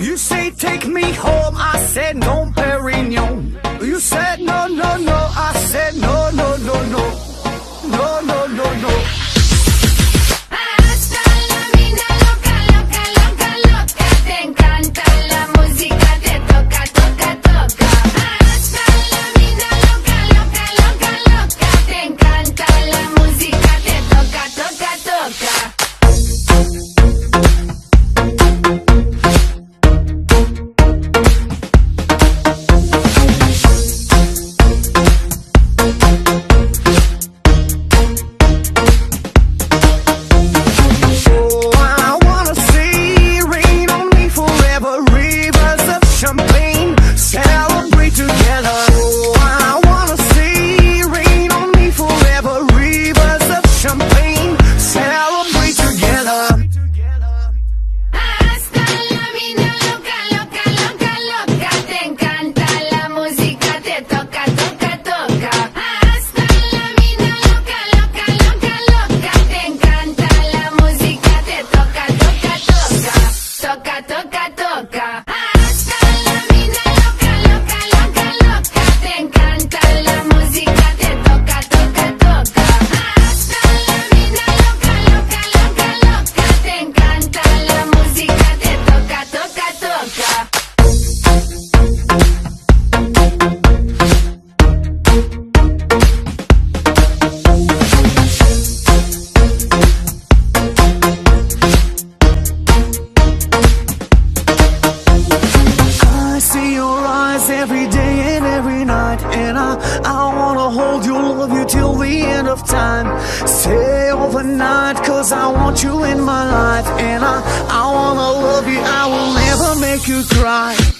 You say take me home, I said no, Perignon. You said I, I wanna hold you, love you till the end of time. Stay overnight, cause I want you in my life. And I, I wanna love you, I will never make you cry.